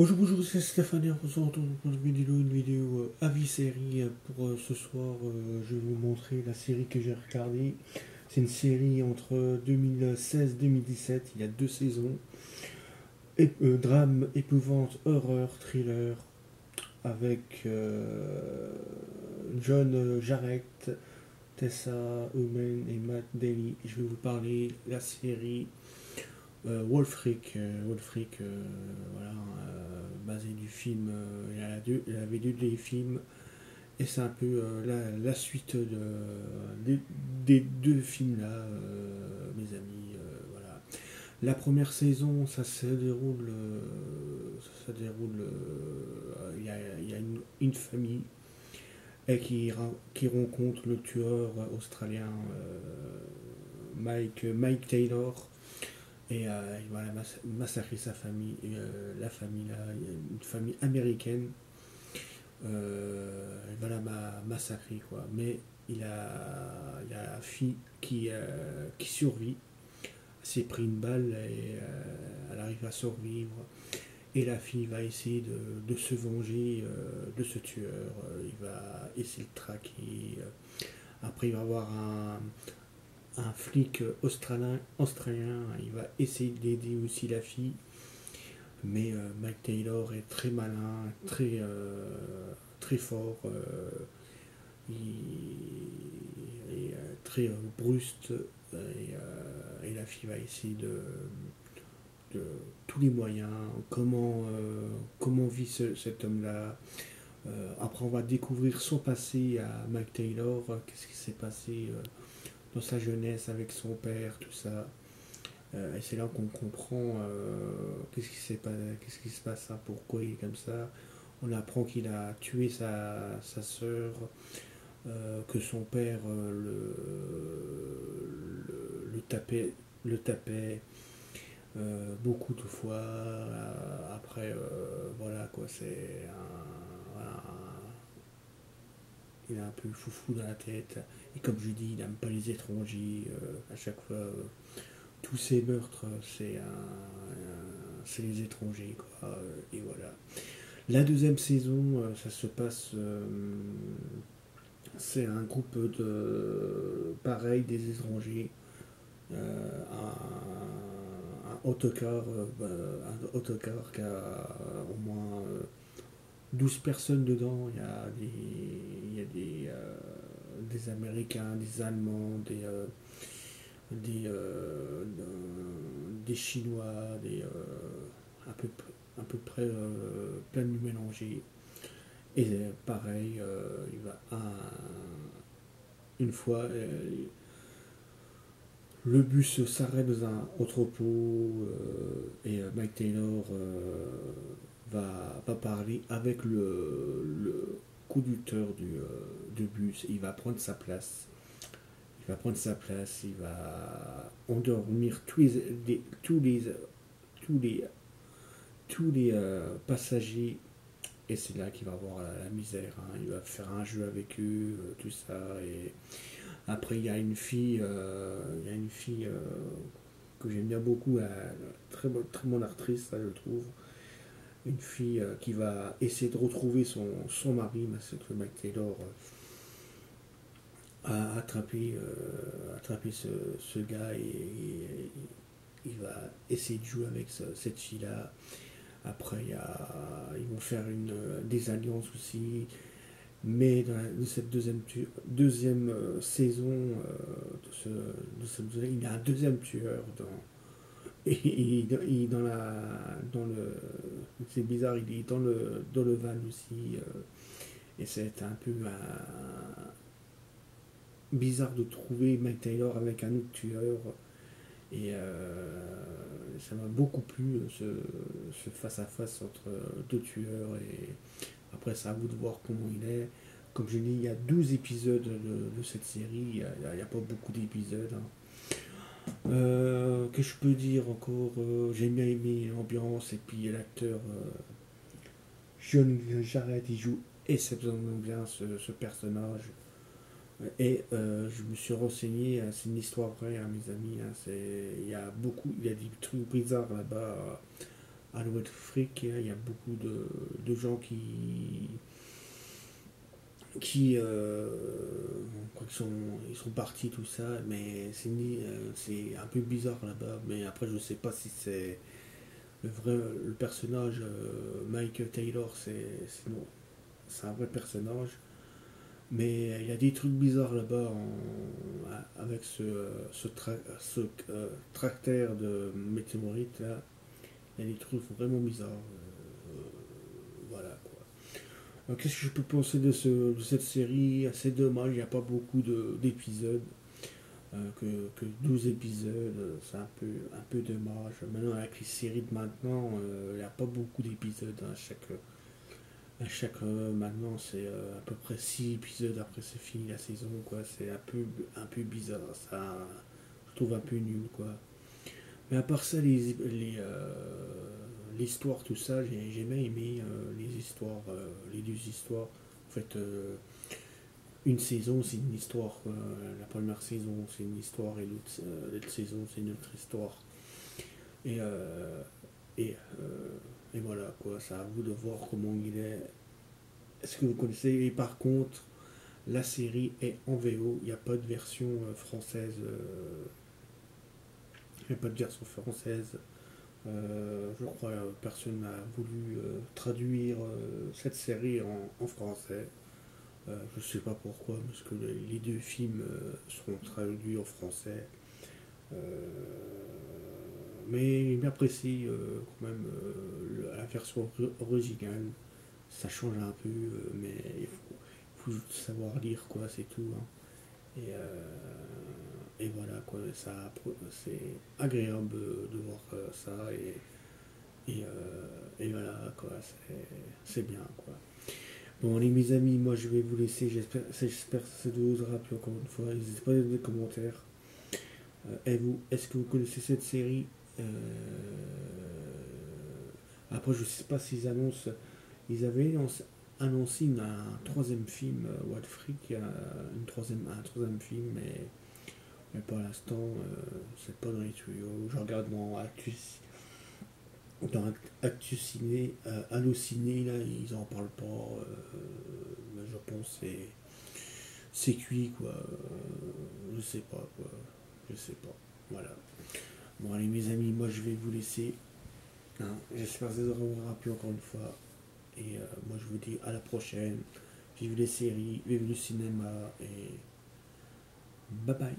Bonjour, bonjour, c'est Stéphane on se retrouve pour une vidéo, une vidéo euh, avis série. Pour euh, ce soir, euh, je vais vous montrer la série que j'ai regardée. C'est une série entre 2016-2017, il y a deux saisons. drame, épouvante, horreur, thriller, avec John Jarrett, Tessa Human et Matt Daly. Je vais vous parler de la série euh, Wolfric, euh, euh, basé du film, il, avait deux des films, et c'est un peu la, suite de, des, deux films-là, mes amis. voilà. La première saison, ça se déroule, ça se déroule, il y a, une, famille et qui, qui rencontre le tueur australien Mike, Mike Taylor et euh, il va massacrer sa famille, euh, la famille là, une famille américaine. Euh, il va la massacrer quoi. Mais il a, il a la fille qui, qui survit. S'est pris une balle et elle arrive à survivre. Et la fille va essayer de, de se venger de ce tueur. il va essayer de traquer. Après, il va avoir un, un flic australien, australien, il va essayer d'aider aussi la fille. Mais euh, Mike Taylor est très malin, très, euh, très fort. Euh, il est très bruste. Et, la fille va essayer de, de tous les moyens. Comment, comment vit cet homme-là Après, on va découvrir son passé à Mike Taylor. Qu'est-ce qui s'est passé dans sa jeunesse avec son père, tout ça. Euh, et c'est là qu'on comprend euh, qu'est-ce qui, qu'est-ce qui se passe, hein, pourquoi il est comme ça. On apprend qu'il a tué sa, sa soeur, euh, que son père le, le, tapait, le tapait beaucoup de fois. après, voilà quoi, c'est un, il a un peu foufou dans la tête. Et comme je dis, il n'aime pas les étrangers. Euh, à chaque fois, euh, tous ces meurtres, c'est c'est les étrangers. Quoi, euh, et voilà. La deuxième saison, ça se passe. c'est un groupe de. Pareil, des étrangers. un, autocar, un autocar qui a au moins 12 personnes dedans. Il y a des, des Américains, des Allemands, des, euh, des, euh, des, Chinois, des, euh, à, peu, près plein de mélangés. Et pareil, il va une fois, le bus s'arrête dans un entrepôt et Mike Taylor va, parler avec le, le conducteur du, euh, bus, il va prendre sa place. Il va prendre sa place, il va endormir tous les, tous les, tous les, tous les euh, passagers. Et c'est là qu'il va avoir la, misère. Hein. Il va faire un jeu avec eux, euh, tout ça. Et après, il y a une fille, il y a une fille que j'aime bien beaucoup, très, très bonne actrice, je trouve une fille euh, qui va essayer de retrouver son, son mari, que Mike Taylor euh, a attrapé, euh, attrapé ce, gars et, il va essayer de jouer avec cette fille-là. Après, ils vont faire une, des alliances aussi. Mais dans, cette deuxième, saison, il y a un deuxième tueur dans la dans le c'est bizarre il est dans le dans le van aussi euh, et c'est un peu bizarre de trouver Mike Taylor avec un autre tueur et euh, ça m'a beaucoup plu ce, face à face entre deux tueurs et après c'est à vous de voir comment il est comme je dis il y a 12 épisodes de, cette série il n'y a, pas beaucoup d'épisodes hein. Euh, que je peux dire encore euh, J'ai bien aimé l'ambiance et puis l'acteur euh, John Jarrett, il joue exceptionnellement bien ce, personnage. Et je me suis renseigné, c'est une histoire vraie, hein, mes amis. Hein, il y a beaucoup, il y a des trucs bizarres là-bas Alouette Fric, il y a beaucoup de, de gens qui qui euh, ils, sont, ils sont partis tout ça mais c'est euh, c'est un peu bizarre là-bas mais après je sais pas si c'est le vrai le personnage euh, Mike Taylor c'est c'est un vrai personnage mais il y a des trucs bizarres là-bas avec ce, ce, ce tracteur de météorite là. Il y a des trucs vraiment bizarres Qu'est-ce que je peux penser de, cette série? C'est dommage, il n'y a pas beaucoup d'épisodes. Euh, que, 12 épisodes, c'est un peu, un peu dommage. Maintenant, avec les séries de maintenant, euh, il n'y a pas beaucoup d'épisodes. À chaque, à chaque euh, maintenant, c'est à peu près 6 épisodes après c'est fini la saison. C'est un peu, un peu bizarre. Ça, je trouve un peu nul. quoi. Mais à part ça, les, les, l'histoire, tout ça, j'ai bien aimé euh, les histoires, euh, les deux histoires. En fait, euh, une saison, c'est une histoire. la première saison, c'est une histoire, et l'autre saison, c'est une autre histoire. Et, et, et, voilà, quoi. C'est à vous de voir comment il est. Est-ce que vous connaissez Et par contre, la série est en VO. Il n'y a pas de version française. il n'y a pas de version française euh, je crois que personne n'a voulu euh, traduire euh, cette série en, français. je ne sais pas pourquoi, parce que les, deux films seront traduits en français. mais il m'apprécie quand même la version originale. Ça change un peu, mais il faut, savoir lire, quoi, c'est tout. Hein. Et voilà, quoi, ça, c'est agréable de voir euh, ça et, et, euh, voilà, quoi, c'est bien, quoi. Bon, allez, mes amis, moi je vais vous laisser, j'espère que ça vous aura plu encore une fois. N'hésitez pas à donner des commentaires. Euh, et vous, est-ce que vous connaissez cette série? Après, je sais pas s'ils annoncent, ils avaient annoncé un troisième film, What Freak, une troisième, un troisième film, mais mais pour l'instant, euh, c'est pas dans les tuyaux. Je regarde dans Actus, dans Actus Ciné, euh, Allociné, là, ils en parlent pas. Euh, je pense que c'est cuit, quoi. je sais pas, quoi. Je sais pas. Voilà. Bon, allez, mes amis, moi, je vais vous laisser. Hein. J'espère que vous aurez rappelé encore une fois. Et moi, je vous dis à la prochaine. Vive les séries, vive le cinéma et bye bye.